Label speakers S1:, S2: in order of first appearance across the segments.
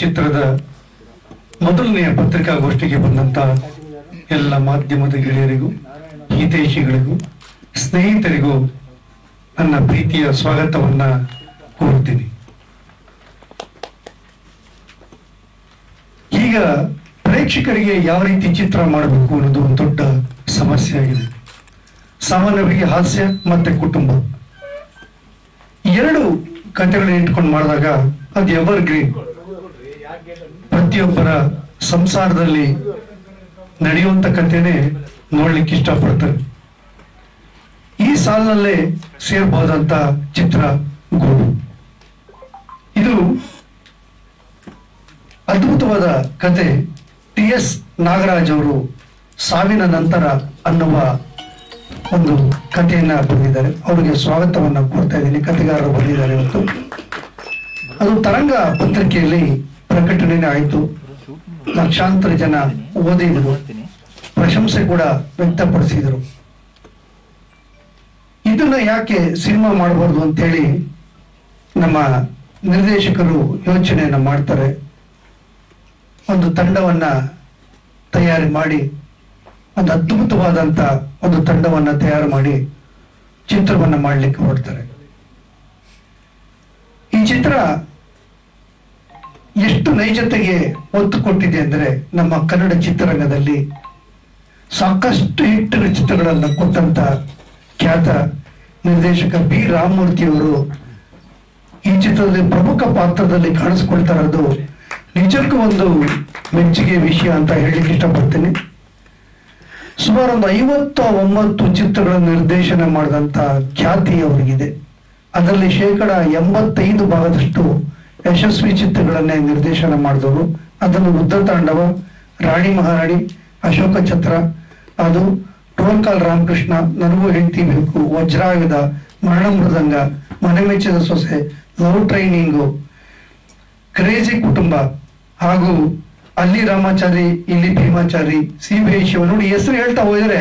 S1: ಚಿತ್ರದ ಮೊದಲನೆಯ ಪತ್ರಿಕಾಗೋಷ್ಠಿಗೆ ಬಂದಂತ ಎಲ್ಲ ಮಾಧ್ಯಮದ ಗೆಳೆಯರಿಗೂ ಹಿತೈಷಿಗಳಿಗೂ, ಸ್ನೇಹಿತರಿಗೂ ನನ್ನ ಪ್ರೀತಿಯ ಸ್ವಾಗತವನ್ನ ಕೋರುತ್ತೀನಿ. ಈಗ ಪ್ರೇಕ್ಷಕರಿಗೆ ಯಾವ ರೀತಿ ಚಿತ್ರ ಮಾಡಬೇಕು ಅನ್ನೋದು ಒಂದು ದೊಡ್ಡ ಸಮಸ್ಯೆ ಆಗಿದೆ. ಸಾಮಾನ್ಯವಾಗಿ ಹಾಸ್ಯ ಮತ್ತೆ ಕುಟುಂಬ. ಎರಡು ಕಥೆಗಳನ್ನ ಇಟ್ಕೊಂಡು ಮಾಡಿದಾಗ ಅದು ಎವರ್ ಗ್ರೀನ್ ಪ್ರತಿಯೊಬ್ಬರ ಸಂಸಾರದಲ್ಲಿ ನಡೆಯುವಂತ ಕಥೆನೇ ನೋಡ್ಲಿಕ್ಕೆ ಇಷ್ಟಪಡ್ತಾರೆ. ಈ ಸಾಲಿನಲ್ಲೇ ಸೇರ್ಬಹುದಂತ ಚಿತ್ರ ಗುರು ಇದು ಅದ್ಭುತವಾದ ಕತೆ ಟಿ ಎಸ್ ನಾಗರಾಜ್ ಅವರು ಸಾವಿನ ನಂತರ ಅನ್ನುವ ಒಂದು ಕಥೆಯನ್ನ ಬಂದಿದ್ದಾರೆ ಅವರಿಗೆ ಸ್ವಾಗತವನ್ನ ಕೊಡ್ತಾ ಇದ್ದೀನಿ. ಕಥೆಗಾರರು ಬಂದಿದ್ದಾರೆ ಇವತ್ತು ಅದು ತರಂಗ ಪತ್ರಿಕೆಯಲ್ಲಿ ಪ್ರಕಟಣೆ ಆಯಿತು. ಲಕ್ಷಾಂತರ ಜನ ಓದಿದರು ಪ್ರಶಂಸೆ ಕೂಡ ವ್ಯಕ್ತಪಡಿಸಿದರು. ಇದನ್ನ ಯಾಕೆ ಸಿನಿಮಾ ಮಾಡಬಾರ್ದು ಅಂತೇಳಿ ನಮ್ಮ ನಿರ್ದೇಶಕರು ಯೋಚನೆಯನ್ನ ಮಾಡ್ತಾರೆ. ಒಂದು ತಂಡವನ್ನ ತಯಾರಿ ಮಾಡಿ, ಒಂದು ಅದ್ಭುತವಾದಂತ ಒಂದು ತಂಡವನ್ನ ತಯಾರು ಮಾಡಿ ಚಿತ್ರವನ್ನ ಮಾಡಲಿಕ್ಕೆ ಹೊರಡ್ತಾರೆ. ಈ ಚಿತ್ರ ಎಷ್ಟು ನೈಜತೆಗೆ ಒತ್ತು ಕೊಟ್ಟಿದೆ ಅಂದರೆ ನಮ್ಮ ಕನ್ನಡ ಚಿತ್ರರಂಗದಲ್ಲಿ ಸಾಕಷ್ಟು ಹಿಟ್ಟಿನ ಚಿತ್ರಗಳನ್ನು ಕೊಟ್ಟಂತ ಖ್ಯಾತ ನಿರ್ದೇಶಕ ಬಿ ರಾಮಮೂರ್ತಿ ಅವರು ಈ ಚಿತ್ರದಲ್ಲಿ ಪ್ರಮುಖ ಪಾತ್ರದಲ್ಲಿ ಕಾಣಿಸ್ಕೊಳ್ತಾ ಇರೋದು ನಿಜಕ್ಕೂ ಒಂದು ಮೆಚ್ಚುಗೆ ವಿಷಯ ಅಂತ ಹೇಳಲಿಕ್ಕೆ ಇಷ್ಟಪಡ್ತೇನೆ. ಸುಮಾರು ಒಂದು ಐವತ್ತ ಒಂಬತ್ತು ಚಿತ್ರಗಳ ನಿರ್ದೇಶನ ಮಾಡಿದಂತ ಖ್ಯಾತಿ ಅವರಿಗಿದೆ. ಅದರಲ್ಲಿ ಶೇಕಡ ಎಂಬತ್ತೈದು ಭಾಗದಷ್ಟು ಯಶಸ್ವಿ ಚಿತ್ರಗಳನ್ನೇ ನಿರ್ದೇಶನ ಮಾಡಿದವರು. ಅದನ್ನು ಉದ್ದ ತಾಂಡವ, ರಾಣಿ ಮಹಾರಾಣಿ, ಅಶೋಕ ಛತ್ರ, ಅದು ಟೋಲ್ಕಾಲ್ ರಾಮಕೃಷ್ಣ, ನನಗೂ ಹೆಂಡತಿ ಬೇಕು, ವಜ್ರಾಯುಧ ಮರಣ ಮೃದಂಗ ಮನೆ ಮೆಚ್ಚಿದ ಸೊಸೆ, ಲವ್ ಟ್ರೈನಿಂಗು, ಕ್ರೇಜಿ ಕುಟುಂಬ ಹಾಗೂ ಅಲ್ಲಿ ರಾಮಾಚಾರಿ, ಇಲ್ಲಿ ಭೀಮಾಚಾರಿ ಸಿ ಬಿ ಶಿವ ನೋಡಿ ಹೆಸರು ಹೇಳ್ತಾ ಹೋದರೆ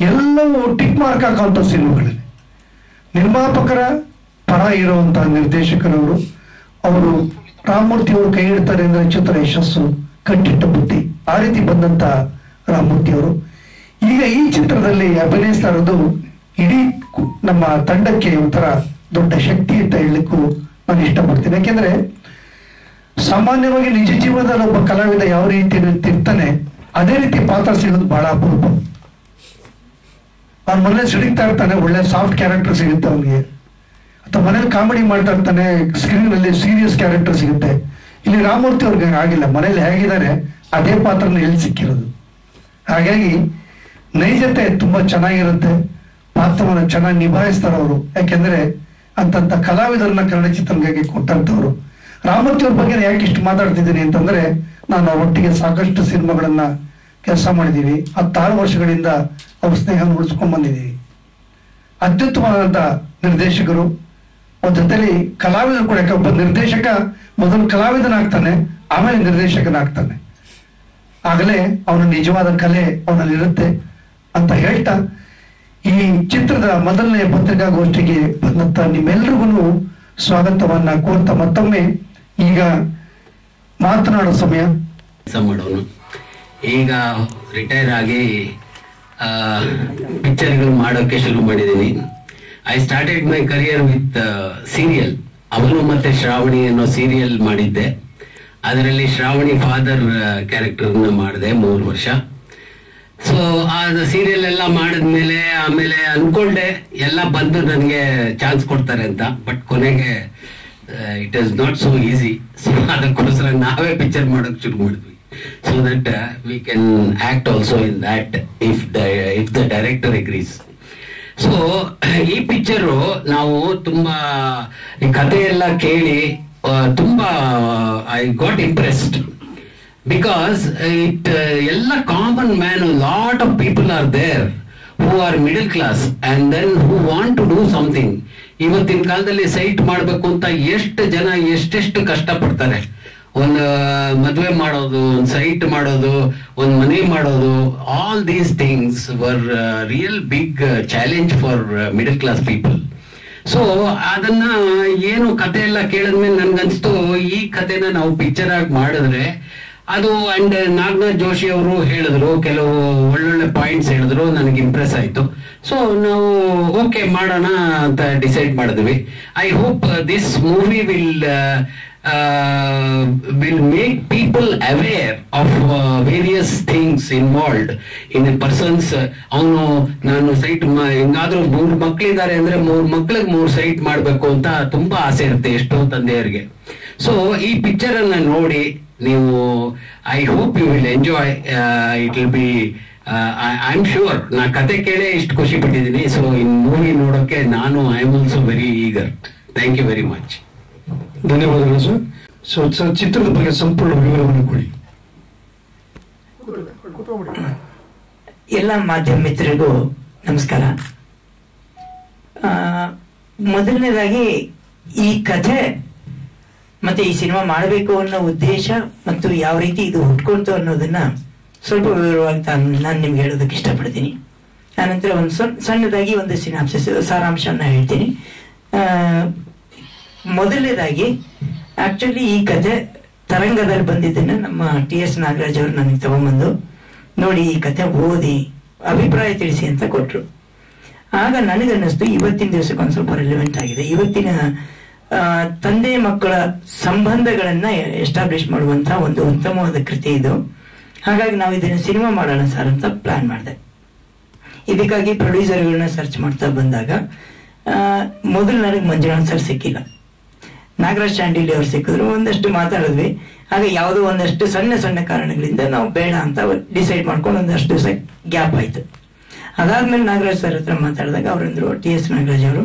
S1: ಎಲ್ಲವೂ ಟಿಕ್ ಮಾರ್ಕ್ ಹಾಕುವಂತ ಸಿನಿಮಾಗಳಲ್ಲಿ. ನಿರ್ಮಾಪಕರ ಪರ ಇರುವಂತಹ ನಿರ್ದೇಶಕರವರು ಅವರು ರಾಮಮೂರ್ತಿ ಅವರು ಕೈ ಇಡ್ತಾರೆ ಅಂದ್ರೆ ಚಿತ್ರ ಯಶಸ್ಸು, ಕಟ್ಟಿಟ್ಟ ಬುದ್ಧಿ. ಆ ರೀತಿ ಬಂದಂತ ರಾಮಮೂರ್ತಿ ಅವರು. ಈಗ ಈ ಚಿತ್ರದಲ್ಲಿ ಅಭಿನಯಿಸ್ತಾ ಇರೋದು ಇಡೀ ನಮ್ಮ ತಂಡಕ್ಕೆ ಒಂಥರ ದೊಡ್ಡ ಶಕ್ತಿ ಅಂತ ಹೇಳಲಿಕ್ಕೂ ನಾನು ಇಷ್ಟಪಡ್ತೀನಿ. ಯಾಕೆಂದ್ರೆ ಸಾಮಾನ್ಯವಾಗಿ ನಿಜ ಜೀವನದಲ್ಲಿ ಒಬ್ಬ ಕಲಾವಿದ ಯಾವ ರೀತಿ ತಿರ್ತಾನೆ, ಅದೇ ರೀತಿ ಪಾತ್ರ ಸಿಗೋದು ಬಹಳ ಅಪರೂಪ. ಅವ್ರ ಮನೇಲಿ ಸಿಡಿಗ್ತಾ ಇರ್ತಾನೆ, ಒಳ್ಳೆ ಸಾಫ್ಟ್ ಕ್ಯಾರೆಕ್ಟರ್ ಸಿಗುತ್ತೆ ಅವನಿಗೆ. ಮನೇಲಿ ಕಾಮಿಡಿ ಮಾಡ್ತಾ ಇರ್ತಾನೆ ಸ್ಕ್ರೀನ್ ಅಲ್ಲಿ ಸೀರಿಯಸ್ ಕ್ಯಾರೆಕ್ಟರ್ ಸಿಗುತ್ತೆ. ಇಲ್ಲಿ ರಾಮಮೂರ್ತಿ ಅವ್ರಿಗೆ ಆಗಿಲ್ಲ ಮನೇಲಿ ಹೇಗಿದ್ದಾರೆ, ಅದೇ ಪಾತ್ರನ ಎಲ್ಲಿ ಸಿಕ್ಕಿರೋದು. ಹಾಗಾಗಿ ನೈಜತೆ ತುಂಬಾ ಚೆನ್ನಾಗಿರುತ್ತೆ, ಪಾತ್ರವನ್ನು ಚೆನ್ನಾಗಿ ನಿಭಾಯಿಸ್ತಾರೆ ಅವರು. ಯಾಕೆಂದ್ರೆ ಅಂತಂತ ಕಲಾವಿದರನ್ನ ಕನ್ನಡ ಚಿತ್ರರಂಗಕ್ಕೆ ಕೊಟ್ಟಂತವ್ರು ರಾಮಮೂರ್ತಿ ಅವ್ರ ಬಗ್ಗೆ ಯಾಕೆ ಇಷ್ಟು ಮಾತಾಡ್ತಿದ್ದೀನಿ ಅಂತಂದ್ರೆ, ನಾನು ಅವರೊಟ್ಟಿಗೆ ಸಾಕಷ್ಟು ಸಿನಿಮಾಗಳನ್ನ ಕೆಲಸ ಮಾಡಿದ್ದೀವಿ ಹತ್ತಾರು ವರ್ಷಗಳಿಂದ ಅವ್ರ ಸ್ನೇಹ ಉಳಿಸ್ಕೊಂಡ್ ಬಂದಿದ್ದೀವಿ ಅತ್ಯುತ್ತಮವಾದಂತ ನಿರ್ದೇಶಕರು ಒಂದ್ ಜೊತೆಲಿ ಕಲಾವಿದರು ಕೂಡ ಒಬ್ಬ ನಿರ್ದೇಶಕ ಮೊದಲು ಕಲಾವಿದನಾಗ್ತಾನೆ, ಆಮೇಲೆ ನಿರ್ದೇಶಕನಾಗ್ತಾನೆ. ಆಗಲೇ ಅವನ ನಿಜವಾದ ಕಲೆ ಅವನಲ್ಲಿ ಇರುತ್ತೆ ಅಂತ ಹೇಳ್ತಾ, ಈ ಚಿತ್ರದ ಮೊದಲನೇ ಪತ್ರಿಕಾಗೋಷ್ಠಿಗೆ ಬಂದಂತ ನಿಮ್ಮೆಲ್ರಿಗೂ ಸ್ವಾಗತವನ್ನ ಕೋರ್ತಾ ಮತ್ತೊಮ್ಮೆ ಈಗ ಮಾತನಾಡೋ ಸಮಯ.
S2: ಈಗ ರಿಟೈರ್ ಆಗಿ ಪಿಕ್ಚರ್ಗಳು ಮಾಡೋಕೆ ಶುರು ಮಾಡಿದ್ದೀನಿ. I started my career with serial ಅವನು ಮತ್ತೆ ಶ್ರಾವಣಿ ಅನ್ನೋ ಸೀರಿಯಲ್ ಮಾಡಿದ್ದೆ. ಅದರಲ್ಲಿ ಶ್ರಾವಣಿ ಫಾದರ್ ಕ್ಯಾರೆಕ್ಟರ್ನ ಮಾಡಿದೆ ಮೂರು ವರ್ಷ. ಸೊ ಆ ಸೀರಿಯಲ್ ಎಲ್ಲ ಮಾಡಿದ್ಮೇಲೆ, ಆಮೇಲೆ ಅನ್ಕೊಂಡೆ, ಎಲ್ಲ ಬಂದು ನನಗೆ ಚಾನ್ಸ್ ಕೊಡ್ತಾರೆ ಅಂತ. ಬಟ್ ಕೊನೆಗೆ it is not so easy so ಅದಕ್ಕೋಸ್ಕರ ನಾವೇ ಪಿಕ್ಚರ್ ಮಾಡೋಕೆ ಶುರು ಮಾಡಿದ್ವಿ. So that we can act also in that if the if the director agrees so ಈ ಪಿಕ್ಚರು ನಾವು ತುಂಬಾ ಈ ಕಥೆ ಎಲ್ಲ ಕೇಳಿ ತುಂಬಾ I got impressed because it ಎಲ್ಲ common man lot of people are there who are middle class and then who want to do something ಇವತ್ತಿನ ಕಾಲದಲ್ಲಿ ಸೈಟ್ ಮಾಡಬೇಕು ಅಂತ ಎಷ್ಟು ಜನ ಎಷ್ಟೆಷ್ಟು ಕಷ್ಟಪಡ್ತಾರೆ. ಒಂದು ಮದುವೆ ಮಾಡೋದು, ಒಂದು ಸೈಟ್ ಮಾಡೋದು, ಒಂದು ಮನೆ ಮಾಡೋದು all these things were real big challenge for middle class people so ಅದನ್ನ ಏನು ಕತೆ ಎಲ್ಲ ಕೇಳಿದ್ಮೇಲೆ ನನ್ಗನ್ಸ್ತು, ಈ ಕತೆನ ನಾವು ಪಿಕ್ಚರ್ ಆಗಿ ಮಾಡಿದ್ರೆ, ಅದು ಅಂಡ್ ನಾಗನಾಥ್ ಜೋಶಿ ಅವರು ಹೇಳಿದ್ರು, ಕೆಲವು ಒಳ್ಳೊಳ್ಳೆ ಪಾಯಿಂಟ್ಸ್ ಹೇಳಿದ್ರು, ನನಗೆ ಇಂಪ್ರೆಸ್ ಆಯ್ತು. ಸೊ ನಾವು ಓಕೆ ಮಾಡೋಣ ಅಂತ ಡಿಸೈಡ್ ಮಾಡಿದ್ವಿ. I hope this movie will will people people of of various things involved in a persons ಅವನು, ನಾನು ಸೈಟ್ ಹೆಂಗಾದ್ರೂ ಮೂರು ಮಕ್ಳಿದ್ದಾರೆ ಅಂದ್ರೆ ಮೂರು ಮಕ್ಳಿಗೆ ಮೂರು ಸೈಟ್ ಮಾಡ್ಬೇಕು ಅಂತ ತುಂಬಾ ಆಸೆ ಇರುತ್ತೆ ಎಷ್ಟೋ ತಂದೆಯವರಿಗೆ. ಸೊ ಈ ಪಿಕ್ಚರ್ ಅನ್ನ ನೋಡಿ ನೀವು I hope you will enjoy it will be I am sure ನಾ ಕತೆ ಕೇಳೇ ಇಷ್ಟು ಖುಷಿ ಪಟ್ಟಿದ್ದೀನಿ. ಸೊ ಇನ್ ಮೂವಿ ನೋಡೋಕೆ ನಾನು I am also very eager thank you very much
S1: ಧನ್ಯವಾದಗಳು ಸರ್. ಸೊ ಸರ್, ಚಿತ್ರದ ಬಗ್ಗೆ ಸಂಪೂರ್ಣ ವಿವರವನ್ನು ಕೊಡಿ.
S3: ಎಲ್ಲ ಮಾಧ್ಯಮ ಮಿತ್ರರಿಗೂ ನಮಸ್ಕಾರ. ಮೊದಲನೇದಾಗಿ ಈ ಕಥೆ ಮತ್ತೆ ಈ ಸಿನಿಮಾ ಮಾಡಬೇಕು ಅನ್ನೋ ಉದ್ದೇಶ ಮತ್ತು ಯಾವ ರೀತಿ ಇದು ಹುಟ್ಕೊಳ್ತು ಅನ್ನೋದನ್ನ ಸ್ವಲ್ಪ ವಿವರವಾಗಿ ನಾನು ನಿಮ್ಗೆ ಹೇಳೋದಕ್ಕೆ ಇಷ್ಟಪಡ್ತೀನಿ. ಆನಂತರ ಒಂದು ಸಣ್ಣದಾಗಿ ಒಂದು ಸಿನಾಪ್ಸಿಸ್ ಸಾರಾಂಶನ ಹೇಳ್ತೀನಿ. ಮೊದಲನೇದಾಗಿ ಆಕ್ಚುಲಿ ಈ ಕತೆ ತರಂಗದಲ್ಲಿ ಬಂದಿದ್ದನ್ನ ನಮ್ಮ ಟಿ ಎಸ್ ನಾಗರಾಜ್ ಅವರು ನನಗೆ ತಗೊಂಬಂದು ನೋಡಿ ಈ ಕತೆ ಓದಿ, ಅಭಿಪ್ರಾಯ ತಿಳಿಸಿ ಅಂತ ಕೊಟ್ರು. ಆಗ ನನಗನ್ನಿಸ್ತು ಇವತ್ತಿನ ದಿವಸಕ್ಕೆ ಒಂದು ಸ್ವಲ್ಪ ರಿಲೆವೆಂಟ್ ಆಗಿದೆ. ಇವತ್ತಿನ ತಂದೆ ಮಕ್ಕಳ ಸಂಬಂಧಗಳನ್ನ ಎಸ್ಟಾಬ್ಲಿಷ್ ಮಾಡುವಂತ ಒಂದು ಉತ್ತಮವಾದ ಕೃತಿ ಇದು. ಹಾಗಾಗಿ ನಾವು ಇದನ್ನ ಸಿನಿಮಾ ಮಾಡೋಣ ಸರ್ ಅಂತ ಪ್ಲಾನ್ ಮಾಡಿದೆ. ಇದಕ್ಕಾಗಿ ಪ್ರೊಡ್ಯೂಸರ್ಗಳನ್ನ ಸರ್ಚ್ ಮಾಡ್ತಾ ಬಂದಾಗ ಮೊದಲು ನನಗೆ ಮಂಜುನಾಥ್ ಸರ್ ಸಿಕ್ಕಿಲ್ಲ. ನಾಗರಾಜ್ ಚಾಂಡಿಲಿ ಅವ್ರು ಸಿಕ್ಕಿದ್ರು, ಒಂದಷ್ಟು ಮಾತಾಡಿದ್ವಿ. ಹಾಗೆ ಯಾವುದೋ ಒಂದಷ್ಟು ಸಣ್ಣ ಸಣ್ಣ ಕಾರಣಗಳಿಂದ ನಾವು ಬೇಡ ಅಂತ ಡಿಸೈಡ್ ಮಾಡ್ಕೊಂಡು ಒಂದಷ್ಟು ದಿವಸ ಗ್ಯಾಪ್ ಆಯ್ತು. ಅದಾದ್ಮೇಲೆ ನಾಗರಾಜ್ ಸರ್ ಹತ್ರ ಮಾತಾಡಿದಾಗ ಅವರಂದ್ರು ಟಿ ಎಸ್ ನಾಗರಾಜ್ ಅವರು,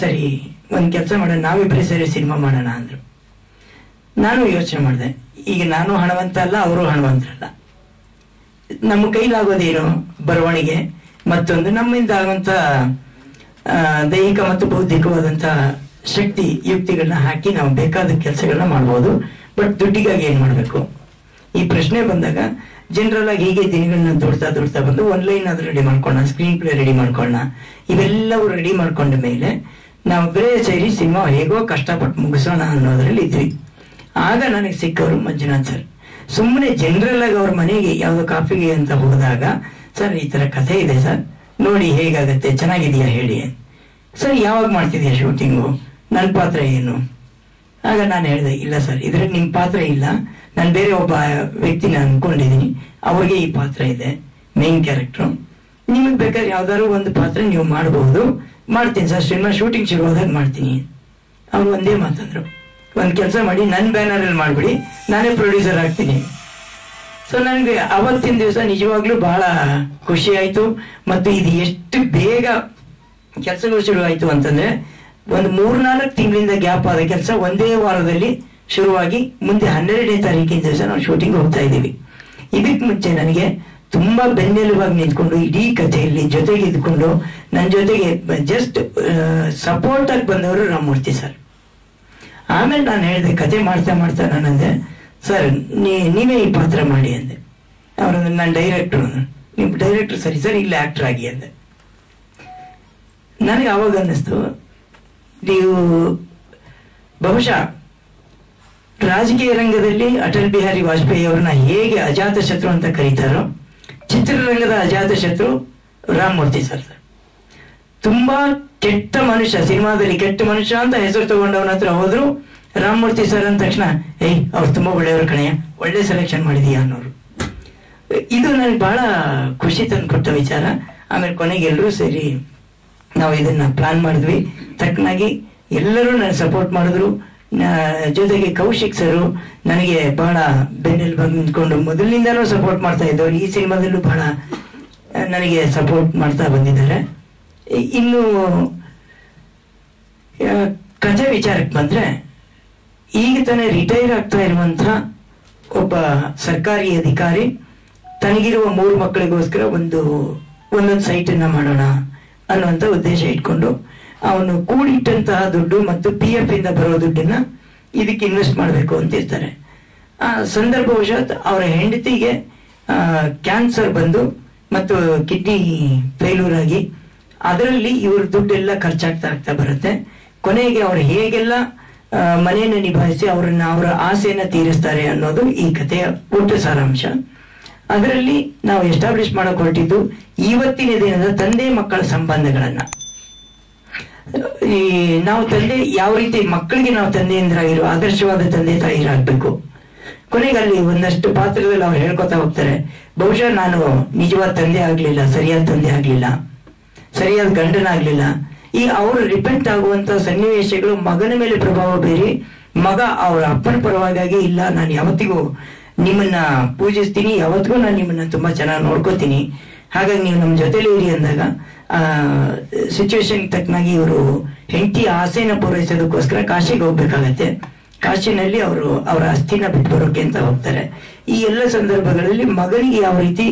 S3: ಸರಿ, ಒಂದು ಕೆಲಸ ಮಾಡೋಣ ನಾವಿಬ್ಬರೇ ಸರಿ ಸಿನಿಮಾ ಮಾಡೋಣ ಅಂದ್ರು. ನಾನು ಯೋಚನೆ ಮಾಡಿದೆ, ಈಗ ನಾನು ಹಣವಂತ ಅಲ್ಲ, ಅವರು ಹಣವಂತರಲ್ಲ. ನಮ್ಮ ಕೈಲಾಗೋದೇನು ಬರವಣಿಗೆ, ಮತ್ತೊಂದು ನಮ್ಮಿಂದ ಆಗುವಂತ ದೈಹಿಕ ಮತ್ತು ಬೌದ್ಧಿಕವಾದಂತ ಶಕ್ತಿ ಯುಕ್ತಿಗಳನ್ನ ಹಾಕಿ ನಾವು ಬೇಕಾದ ಕೆಲಸಗಳನ್ನ ಮಾಡ್ಬೋದು. ಬಟ್ ದುಡ್ಡಿಗಾಗಿ ಏನ್ ಮಾಡಬೇಕು? ಈ ಪ್ರಶ್ನೆ ಬಂದಾಗ ಜನರಲ್ ಆಗಿ ಹೀಗೆ ದಿನಗಳನ್ನ ದೊಡ್ತಾ ದೊಡ್ತಾ ಬಂದು ಒನ್ ಲೈನ್ ಆದ್ರೂ ರೆಡಿ ಮಾಡ್ಕೊಳ್ಳೋಣ ಸ್ಕ್ರೀನ್ ಪ್ಲೇ ರೆಡಿ ಮಾಡ್ಕೊಳ್ಳೋಣ. ಇವೆಲ್ಲವೂ ರೆಡಿ ಮಾಡ್ಕೊಂಡ ಮೇಲೆ ನಾವು ಬೇರೆ ಸೇರಿ ಸಿನಿಮಾ ಹೇಗೋ ಕಷ್ಟಪಟ್ಟು ಮುಗಿಸೋಣ ಅನ್ನೋದ್ರಲ್ಲಿ ಇದ್ವಿ. ಆಗ ನನಗೆ ಸಿಕ್ಕವರು ಮಂಜುನಾಥ್ ಸರ್. ಸುಮ್ಮನೆ ಜನರಲ್ ಆಗಿ ಅವ್ರ ಮನೆಗೆ ಯಾವುದೋ ಕಾಫಿಗೆ ಅಂತ ಹೋದಾಗ, ಸರ್, ಈ ತರ ಕಥೆ ಇದೆ ಸರ್. ನೋಡಿ ಹೇಗಾಗತ್ತೆ? ಚೆನ್ನಾಗಿದೆಯಾ ಹೇಳಿ. ಸರ್, ಯಾವಾಗ ಮಾಡ್ತಿದ್ಯಾ ಶೂಟಿಂಗು ನನ್ನ ಪಾತ್ರ ಏನು? ಆಗ ನಾನು ಹೇಳಿದೆ, ಇಲ್ಲ ಸರ್, ಇದ್ರಲ್ಲಿ ನಿಮ್ ಪಾತ್ರ ಇಲ್ಲ. ನಾನು ಬೇರೆ ಒಬ್ಬ ವ್ಯಕ್ತಿನ ಅನ್ಕೊಂಡಿದೀನಿ. ಅವ್ರಿಗೆ ಈ ಪಾತ್ರ ಇದೆ ಮೇನ್ ಕ್ಯಾರೆಕ್ಟ್ರು ನಿಮಗೆ ಬೇಕಾದ್ರೆ ಯಾವ್ದಾದ್ರು ಒಂದು ಪಾತ್ರ ನೀವು ಮಾಡಬಹುದು ಮಾಡ್ತೀನಿ ಸರ್, ಸಿನಿಮಾ ಶೂಟಿಂಗ್ ಶುರುವಾದಾಗ ಮಾಡ್ತೀನಿ. ಅವ್ರು ಒಂದೇ ಮಾತಂದ್ರು. ಒಂದ್ ಕೆಲಸ ಮಾಡಿ ನನ್ನ ಬ್ಯಾನರ್ ಅಲ್ಲಿ ಮಾಡ್ಬಿಡಿ, ನಾನೇ ಪ್ರೊಡ್ಯೂಸರ್ ಆಗ್ತೀನಿ. ಸೊ ನನಗೆ ಅವತ್ತಿನ ದಿವಸ ನಿಜವಾಗ್ಲೂ ಬಹಳ ಖುಷಿ ಆಯ್ತು. ಮತ್ತು ಇದು ಎಷ್ಟು ಬೇಗ ಕೆಲಸಗಳು ಶುರು ಆಯ್ತು ಅಂತಂದ್ರೆ ಒಂದು ಮೂರ್ನಾಲ್ಕು ತಿಂಗಳಿಂದ ಗ್ಯಾಪ್ ಆದ ಕೆಲಸ ಒಂದೇ ವಾರದಲ್ಲಿ ಶುರುವಾಗಿ ಮುಂದೆ ಹನ್ನೆರಡನೇ ತಾರೀಕಿನ ದಿವಸ ನಾವು ಶೂಟಿಂಗ್ ಹೋಗ್ತಾ ಇದ್ದೀವಿ. ಇದಕ್ಕೆ ಮುಂಚೆ ನನಗೆ ತುಂಬಾ ಬೆನ್ನೆಲುಬಾಗಿ ನಿಂತ್ಕೊಂಡು ಇಡೀ ಕಥೆಯಲ್ಲಿ ಜೊತೆಗೆ ಇದ್ಕೊಂಡು ನನ್ನ ಜೊತೆಗೆ ಜಸ್ಟ್ ಸಪೋರ್ಟ್ ಆಗಿ ಬಂದವರು ರಾಮಮೂರ್ತಿ ಸರ್ ಆಮೇಲೆ ನಾನು ಹೇಳಿದೆ, ಕತೆ ಮಾಡ್ತಾ ಮಾಡ್ತಾ ನಾನಂದೆ ಸರ್ ನೀವೇ ಈ ಪಾತ್ರ ಮಾಡಿ ಅಂದೆ. ಅವರಂದ್ರೆ ನಾನು ಡೈರೆಕ್ಟರ್ ನಿಮ್ಮ ಡೈರೆಕ್ಟರ್ ಸರಿ, ಸರ್, ಇಲ್ಲ ಆಕ್ಟರ್ ಆಗಿ ಅಂದೆ. ನನಗೆ ಅವಾಗ ಅನ್ನಿಸ್ತು ನೀವು ಬಹುಶಃ ರಾಜಕೀಯ ರಂಗದಲ್ಲಿ ಅಟಲ್ ಬಿಹಾರಿ ವಾಜಪೇಯಿ ಅವರನ್ನ ಹೇಗೆ ಅಜಾತ ಶತ್ರು ಅಂತ ಕರೀತಾರೋ, ಚಿತ್ರರಂಗದ ಅಜಾತ ಶತ್ರು ರಾಮಮೂರ್ತಿ ಸರ್. ತುಂಬಾ ಕೆಟ್ಟ ಮನುಷ್ಯ, ಸಿನಿಮಾದಲ್ಲಿ ಕೆಟ್ಟ ಮನುಷ್ಯ ಅಂತ ಹೆಸರು ತಗೊಂಡವನ ಹತ್ರ ಹೋದ್ರು ರಾಮಮೂರ್ತಿ ಸರ್ ಅಂದ ತಕ್ಷಣ, ಏಯ್, ಅವ್ರು ತುಂಬಾ ಒಳ್ಳೆಯವರು ಕಣೆಯ ಒಳ್ಳೆ ಸೆಲೆಕ್ಷನ್ ಮಾಡಿದೀಯ ಅನ್ನೋರು. ಇದು ನನಗೆ ಬಹಳ ಖುಷಿ ತಂದುಕೊಟ್ಟ ವಿಚಾರ. ಆಮೇಲೆ ಕೊನೆಗೆ ಎಲ್ಲರೂ ಸೇರಿ ನಾವು ಇದನ್ನ ಪ್ಲಾನ್ ಮಾಡಿದ್ವಿ. ತಕ್ಕನಾಗಿ ಎಲ್ಲರೂ ನನಗೆ ಸಪೋರ್ಟ್ ಮಾಡಿದ್ರು. ಜೊತೆಗೆ ಕೌಶಿಕ್ ಸರು ನನಗೆ ಬಹಳ ಬೆನ್ನೆಲ್ ಬಂದು ನಿಂತ್ಕೊಂಡು ಮೊದಲಿನಿಂದನೂ ಸಪೋರ್ಟ್ ಮಾಡ್ತಾ ಇದ್ದವ್ರು. ಈ ಸಿನಿಮಾದಲ್ಲೂ ಬಹಳ ನನಗೆ ಸಪೋರ್ಟ್ ಮಾಡ್ತಾ ಬಂದಿದ್ದಾರೆ. ಇನ್ನು ಕಥೆ ವಿಚಾರಕ್ಕೆ ಬಂದ್ರೆ, ಈಗ ತಾನೇ ರಿಟೈರ್ ಆಗ್ತಾ ಇರುವಂತ ಒಬ್ಬ ಸರ್ಕಾರಿ ಅಧಿಕಾರಿ, ತನಗಿರುವ ಮೂರು ಮಕ್ಕಳಿಗೋಸ್ಕರ ಒಂದು, ಒಂದೊಂದು ಸೈಟ್ ಅನ್ನ ಮಾಡೋಣ ಅನ್ನುವಂತ ಉದ್ದೇಶ ಇಟ್ಕೊಂಡು ಅವನು ಕೂಡಿಟ್ಟಂತಹ ದುಡ್ಡು ಮತ್ತು ಪಿ ಎಫ್ ಇಂದ ಬರೋ ದುಡ್ಡನ್ನ ಇದಕ್ಕೆ ಇನ್ವೆಸ್ಟ್ ಮಾಡಬೇಕು ಅಂತ ಇರ್ತಾರೆ ಆ ಸಂದರ್ಭವಶಾತ್ ಅವರ ಹೆಂಡತಿಗೆ ಕ್ಯಾನ್ಸರ್ ಬಂದು ಮತ್ತು ಕಿಡ್ನಿ ಫೇಲ್ಯೂರ್ ಆಗಿ ಅದರಲ್ಲಿ ಇವ್ರ ದುಡ್ಡೆಲ್ಲ ಖರ್ಚಾಗ್ತಾ ಆಗ್ತಾ ಬರುತ್ತೆ. ಕೊನೆಗೆ ಅವರು ಹೇಗೆಲ್ಲ ಮನೆಯನ್ನು ನಿಭಾಯಿಸಿ ಅವರನ್ನ ಅವರ ಆಸೆಯನ್ನ ತೀರಿಸ್ತಾರೆ ಅನ್ನೋದು ಈ ಕಥೆಯ ಒಟ್ಟು ಸಾರಾಂಶ. ಅದರಲ್ಲಿ ನಾವು ಎಸ್ಟಾಬ್ಲಿಷ್ ಮಾಡಕ್ ಹೊರಟಿದ್ದು ಇವತ್ತಿನ ದಿನದ ತಂದೆ ಮಕ್ಕಳ ಸಂಬಂಧಗಳನ್ನ. ಈ ನಾವು ತಂದೆ, ಯಾವ ರೀತಿ ಮಕ್ಕಳಿಗೆ ನಾವು ತಂದೆಯಿಂದರಾಗಿರೋ ಆದರ್ಶವಾದ ತಂದೆ ತಾಯಿರಾಗಬೇಕು ಕೊನೆಗೆ ಅಲ್ಲಿ ಒಂದಷ್ಟು ಪಾತ್ರದಲ್ಲಿ ಅವ್ರು ಹೇಳ್ಕೊತಾ ಹೋಗ್ತಾರೆ. ಬಹುಶಃ ನಾನು ನಿಜವಾದ ತಂದೆ ಆಗ್ಲಿಲ್ಲ, ಸರಿಯಾದ ತಂದೆ ಆಗ್ಲಿಲ್ಲ, ಸರಿಯಾದ ಗಂಡನಾಗ್ಲಿಲ್ಲ ಈ ಅವರು ರಿಪೆಂಟ್ ಆಗುವಂತ ಸನ್ನಿವೇಶಗಳು ಮಗನ ಮೇಲೆ ಪ್ರಭಾವ ಬೀರಿ, ಮಗ ಅವರ ಅಪ್ಪನ ಪರವಾಗಿ ಇಲ್ಲ, ನಾನು ಯಾವತ್ತಿಗೂ ನಿಮ್ಮನ್ನ ಪೂಜಿಸ್ತೀನಿ, ಯಾವತ್ತಿಗೂ ನಾನು ನಿಮ್ಮನ್ನ ತುಂಬಾ ಚೆನ್ನಾಗಿ ನೋಡ್ಕೋತೀನಿ. ಹಾಗಾಗಿ ನೀವು ನಮ್ಮ ಜೊತೆಲಿ ಇರಿ ಅಂದಾಗ ಸಿಚುವೇಶನ್ ತಕ್ಕನಾಗಿ ಇವರು ಹೆಂಡತಿ ಆಸೆನ ಪೂರೈಸೋದಕ್ಕೋಸ್ಕರ ಕಾಶಿಗೆ ಹೋಗ್ಬೇಕಾಗತ್ತೆ. ಕಾಶಿನಲ್ಲಿ ಅವರು ಅವರ ಅಸ್ಥಿನ ಬಿಟ್ಟು ಬರೋಕೆ ಅಂತ ಹೋಗ್ತಾರೆ. ಈ ಎಲ್ಲ ಸಂದರ್ಭಗಳಲ್ಲಿ ಮಗನಿಗೆ ಯಾವ ರೀತಿ